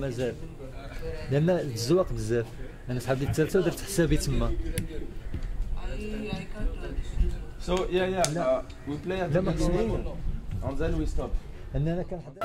مازال لأن الزواق بزاف أنا صحابي الثالثة درت حسابي تما So yeah, yeah. لا. Uh, we play at the beginning, and then we stop. أنا كنحضر